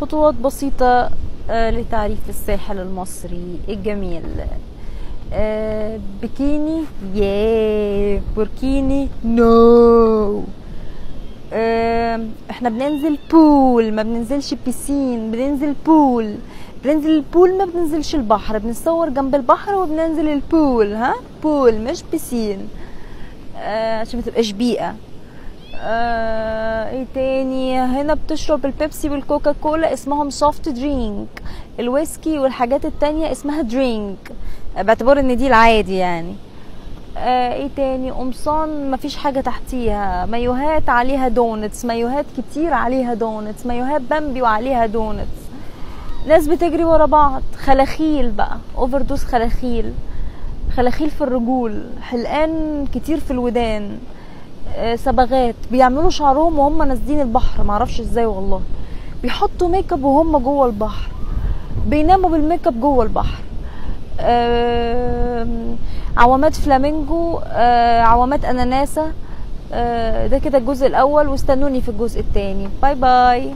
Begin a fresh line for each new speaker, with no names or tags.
خطوات بسيطة آه، لتعريف الساحل المصري الجميل. آه، بكيني؟ yeah. بوركيني؟ no. آه، إحنا بننزل pool ما بننزلش piscine بننزل pool. بننزل ال pool ما بننزلش البحر بنصور جنب البحر وبننزل ال pool ها؟ pool مش piscine عشان ما تبقاش بيئة. آه، إيه تاني؟ هنا بتشرب البيبسي والكوكا كولا اسمهم soft drink الويسكي والحاجات التانية اسمها drink باعتبار ان دي العادي يعني. آه إيه تاني؟ قمصان مفيش حاجة تحتيها. مايوهات عليها donuts مايوهات كتير عليها donuts مايوهات بامبي وعليها donuts ناس بتجري ورا بعض. خلاخيل بقى. overdose خلاخيل. خلاخيل في الرجول. حلقان كتير في الودان. صبغات بيعملوا شعرهم وهم نازلين البحر. معرفش إزاي والله. بيحطوا make up وهم جوه البحر. بيناموا بال make up جوه البحر. عوامات فلامينجو آه، عوامات أناناسة. آه، ده كده الجزء الأول. واستنوني في الجزء الثاني bye bye.